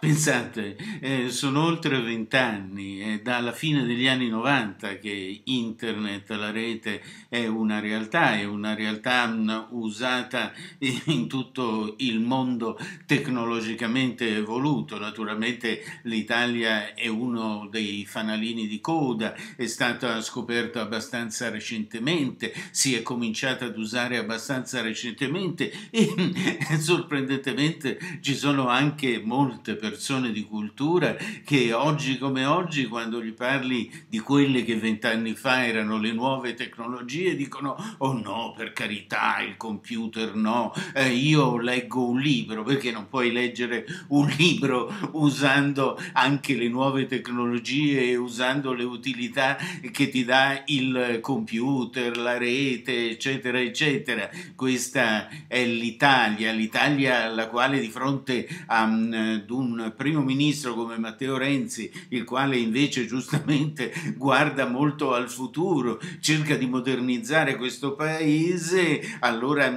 Pensate, eh, sono oltre vent'anni, è dalla fine degli anni 90 che internet, la rete è una realtà, è una realtà mh, usata in tutto il mondo tecnologicamente evoluto. Naturalmente l'Italia è uno dei fanalini di coda, è stata scoperta abbastanza recentemente, si è cominciata ad usare abbastanza recentemente e sorprendentemente ci sono anche molte persone di cultura che oggi come oggi, quando gli parli di quelle che vent'anni fa erano le nuove tecnologie, dicono oh no, per carità, il computer no, eh, io leggo un libro, perché non puoi leggere un libro usando anche le nuove tecnologie e usando le utilità che ti dà il computer, la rete, eccetera, eccetera. Questa è l'Italia, l'Italia alla quale di fronte a, ad un primo ministro come Matteo Renzi, il quale invece giustamente guarda molto al futuro, cerca di modernizzare questo paese, allora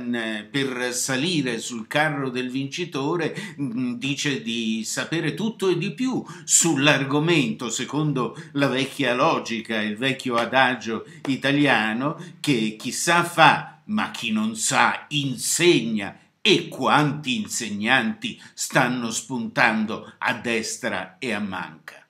per salire sul carro del vincitore dice di sapere tutto e di più sull'argomento, secondo la vecchia logica, il vecchio adagio italiano, che chissà fa, ma chi non sa insegna e quanti insegnanti stanno spuntando a destra e a manca.